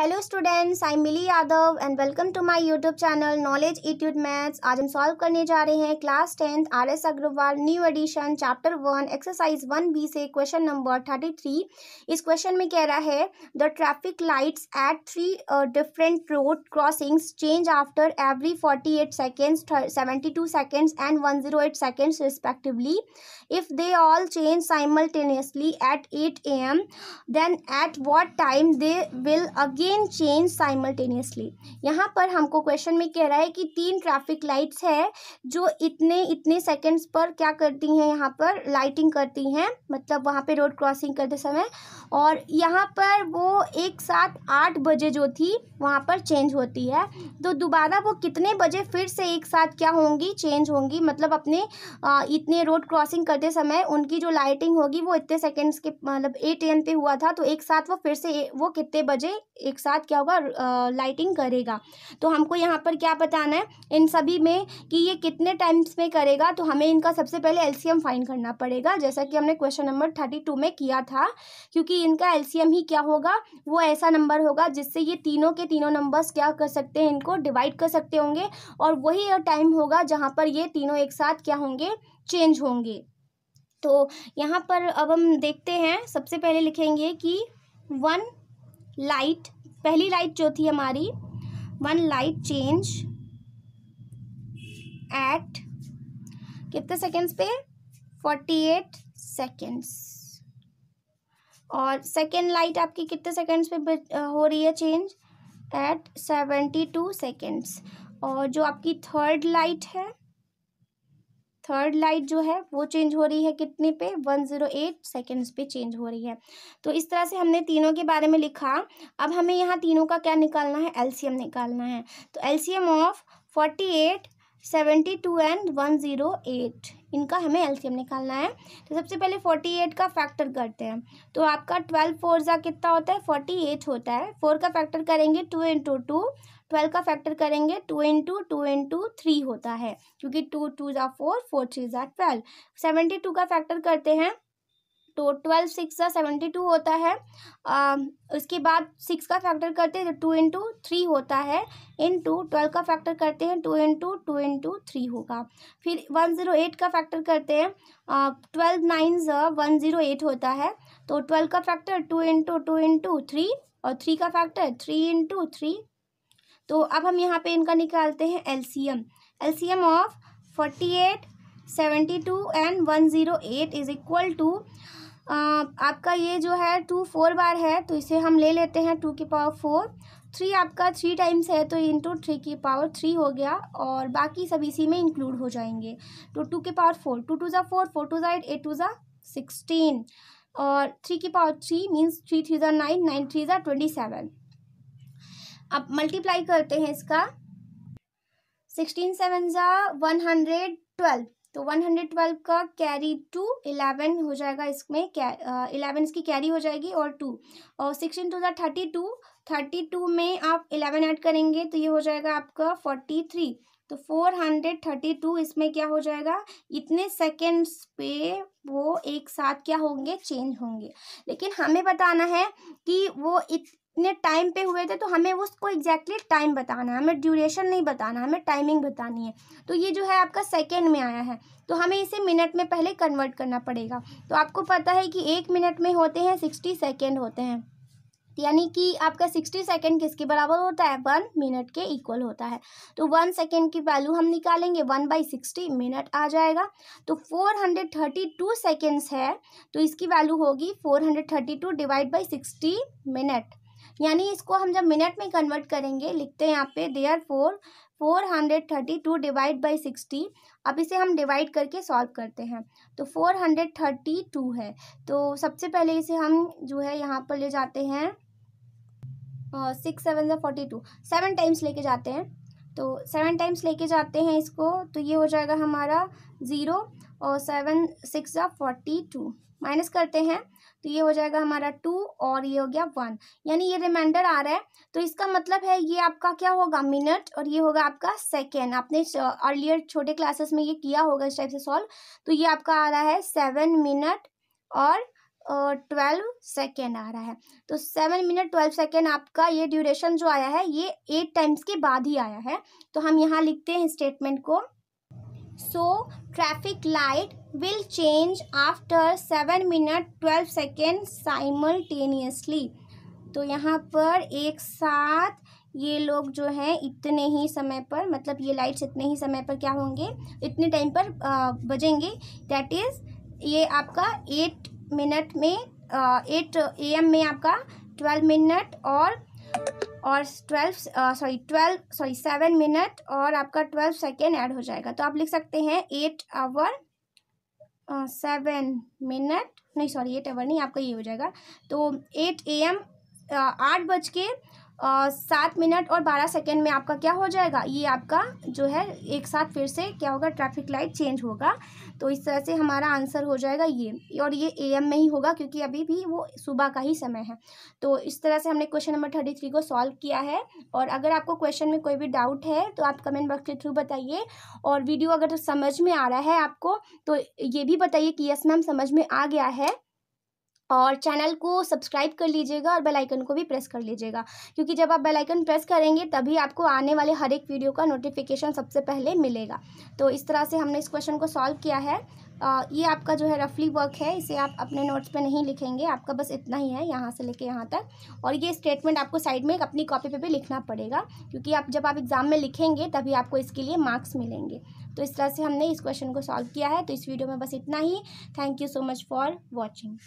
Hello students I Mili Yadav and welcome to my YouTube channel knowledge etude maths आज हम solve करने जा रहे हैं class tenth R S Aggarwal new edition chapter one exercise one B से question number thirty three इस question में कह रहा है the traffic lights at three different road crossings change after every forty eight seconds seventy two seconds and one zero eight seconds respectively if they all change simultaneously at eight A M then at what time they will again again change simultaneously यहाँ पर हमको question में कह रहा है कि तीन traffic lights है जो इतने इतने सेकेंड्स पर क्या करती हैं यहाँ पर? लाइटिंग करती हैं मतलब वहाँ पे रोड क्रॉसिंग करते समय। और यहाँ पर वो एक साथ आठ बजे जो थी, वहाँ पर चेंज होती है। तो दोबारा वो कितने बजे फिर से एक साथ क्या होंगी? चेंज होंगी मतलब अपने इतने रोड क्रॉसिंग करते समय उनकी जो लाइटिंग होगी वो इतने सेकेंड्स के मतलब एट एम पे हुआ था तो एक साथ वो फिर से वो कितने बजे? एक साथ क्या होगा लाइटिंग करेगा। तो हमको यहाँ पर क्या बताना है, इन सभी में कि ये कितने टाइम्स में करेगा तो हमें इनका सबसे पहले एलसीएम फाइंड करना पड़ेगा। जैसा कि हमने क्वेश्चन नंबर थर्टी टू में किया था, क्योंकि इनका एलसीएम ही क्या होगा, वो ऐसा नंबर होगा, जिससे ये तीनों के तीनों नंबर्स क्या कर सकते हैं, इनको डिवाइड कर सकते होंगे, और वही टाइम होगा जहाँ पर ये तीनों एक साथ क्या होंगे चेंज होंगे। तो यहाँ पर अब हम देखते हैं, सबसे पहले लिखेंगे कि वन लाइट पहली लाइट जो थी हमारी वन लाइट चेंज एट कितने सेकेंड्स पे? फोर्टी एट सेकेंड्स और सेकेंड लाइट आपकी कितने सेकेंड्स पे हो रही है change at seventy two seconds और जो आपकी थर्ड लाइट है थर्ड लाइट जो है, वो चेंज हो रही है कितने पे? वन ज़ीरो एट सेकेंड्स पे चेंज हो रही है। तो इस तरह से हमने तीनों के बारे में लिखा। अब हमें यहाँ तीनों का क्या निकालना है? एलसीएम निकालना है। तो LCM of forty eight seventy two and one zero eight इनका हमें एलसीएम निकालना है। तो सबसे पहले फोर्टी एट का फैक्टर करते हैं। तो आपका ट्वेल्व फोर ज़ा कितना होता है? फोर्टी एट होता है। फोर का फैक्टर करेंगे टू इंटू टू ट्वेल्व का फैक्टर करेंगे two into two into three होता है क्योंकि टू टू ज़ा फोर फोर थ्री ज़ा ट्वेल्व सेवेंटी टू का फैक्टर करते हैं तो ट्वेल्व सिक्स ज़ा सेवेंटी टू होता है। आ, उसके बाद सिक्स का फैक्टर करते हैं तो टू इंटू थ्री होता है इन टू ट्वेल्व का फैक्टर करते हैं two into two into three होगा। फिर वन ज़ीरो एट का फैक्टर करते हैं ट्वेल्व नाइन ज़ा वन ज़ीरो एट होता है तो ट्वेल्व का factor two into two into three और थ्री का फैक्टर थ्री इंटू थ्री तो अब हम यहाँ पे इनका निकालते हैं LCM. LCM of forty eight seventy two and one zero eight is equal two आपका ये जो है टू फोर बार है तो इसे हम ले लेते हैं टू की पावर फोर थ्री आपका थ्री टाइम्स है तो इंटू थ्री की पावर थ्री हो गया और बाकी सब इसी में इंक्लूड हो जाएँगे। तो टू के पावर फोर टू टू ज़ा फोर फोर टू ज़ा एट एट टू ज़ा सिक्सटीन और थ्री की power three means three three ज़ा नाइन नाइन थ्री ज़ा ट्वेंटी सेवन अब मल्टीप्लाई करते हैं इसका। सिक्सटीन सेवन ज़ा वन हंड्रेड ट्वेल्व तो वन हंड्रेड ट्वेल्व का कैरी टू इलेवन हो जाएगा इसमें इलेवन इसकी कैरी हो जाएगी और टू और सिक्सटीन टू ज़ा थर्टी टू थर्टी टू में आप इलेवन ऐड करेंगे तो ये हो जाएगा आपका फोर्टी थ्री तो फोर हंड्रेड थर्टी टू इसमें क्या हो जाएगा? इतने सेकेंड्स पे वो एक साथ क्या होंगे? चेंज होंगे। लेकिन हमें बताना है कि वो इतने टाइम पे हुए थे तो हमें उसको एग्जैक्टली टाइम बताना है। हमें ड्यूरेशन नहीं बताना हमें टाइमिंग बतानी है। तो ये जो है आपका सेकेंड में आया है। तो हमें इसे मिनट में पहले कन्वर्ट करना पड़ेगा। तो आपको पता है कि एक मिनट में होते हैं सिक्सटी सेकेंड होते हैं। यानी कि आपका सिक्सटी सेकेंड किसके बराबर होता है? वन मिनट के इक्वल होता है। तो वन सेकेंड की वैल्यू हम निकालेंगे वन बाई सिक्सटी मिनट आ जाएगा। तो four hundred thirty two seconds है तो इसकी वैल्यू होगी four hundred thirty two divide by sixty minute यानी इसको हम जब मिनट में कन्वर्ट करेंगे, लिखते हैं यहाँ पे there four four hundred thirty two divide by sixty अब इसे हम डिवाइड करके सॉल्व करते हैं। तो फोर हंड्रेड थर्टी टू है। तो सबसे पहले इसे हम जो है यहाँ पर ले जाते हैं सिक्स सेवन ज़ा फोर्टी टू सेवन टाइम्स लेके जाते हैं। तो सेवन टाइम्स लेके जाते हैं इसको तो ये हो जाएगा हमारा ज़ीरो और सेवन सिक्स या फोर्टी टू माइनस करते हैं तो ये हो जाएगा हमारा टू और ये हो गया वन यानी ये रिमाइंडर आ रहा है तो इसका मतलब है ये आपका क्या होगा? मिनट और ये होगा आपका सेकेंड आपने अर्लियर छोटे क्लासेस में ये किया होगा इस टाइप से सॉल्व तो ये आपका आ रहा है सेवन मिनट और ट्वेल्व सेकेंड आ रहा है। तो सेवन मिनट ट्वेल्व सेकेंड आपका ये ड्यूरेशन जो आया है, ये एट टाइम्स के बाद ही आया है। तो हम यहाँ लिखते हैं स्टेटमेंट को। So traffic light will change after seven minute twelve second simultaneously तो यहाँ पर एक साथ ये लोग जो हैं, इतने ही समय पर मतलब ये लाइट्स इतने ही समय पर क्या होंगे? इतने टाइम पर बजेंगे। दैट इज़ ये आपका एट मिनट में एट ए एम में आपका ट्वेल्व मिनट और और twelve sorry twelve sorry seven minute और आपका ट्वेल्व सेकेंड ऐड हो जाएगा। तो आप लिख सकते हैं एट आवर सेवन मिनट, नहीं सॉरी एट आवर नहीं, आपका ये हो जाएगा। तो एट ए एम आठ बज के सात मिनट और बारह सेकेंड में आपका क्या हो जाएगा? ये आपका जो है, एक साथ फिर से क्या होगा? ट्रैफ़िक लाइट चेंज होगा। तो इस तरह से हमारा आंसर हो जाएगा ये। और ये ए एम में ही होगा क्योंकि अभी भी वो सुबह का ही समय है। तो इस तरह से हमने क्वेश्चन नंबर थर्टी थ्री को सॉल्व किया है। और अगर आपको क्वेश्चन में कोई भी डाउट है तो आप कमेंट बॉक्स के थ्रू बताइए। और वीडियो अगर समझ में आ रहा है आपको तो ये भी बताइए कि यस मैम समझ में आ गया है। और चैनल को सब्सक्राइब कर लीजिएगा और बेल आइकन को भी प्रेस कर लीजिएगा। क्योंकि जब आप बेल आइकन प्रेस करेंगे तभी आपको आने वाले हर एक वीडियो का नोटिफिकेशन सबसे पहले मिलेगा। तो इस तरह से हमने इस क्वेश्चन को सॉल्व किया है। आ, ये आपका जो है रफली वर्क है इसे आप अपने नोट्स पे नहीं लिखेंगे। आपका बस इतना ही है यहाँ से लेके यहाँ तक। और ये स्टेटमेंट आपको साइड में अपनी कॉपी पे भी लिखना पड़ेगा। क्योंकि आप जब आप एग्ज़ाम में लिखेंगे तभी आपको इसके लिए मार्क्स मिलेंगे। तो इस तरह से हमने इस क्वेश्चन को सॉल्व किया है। तो इस वीडियो में बस इतना ही। Thank you so much for watching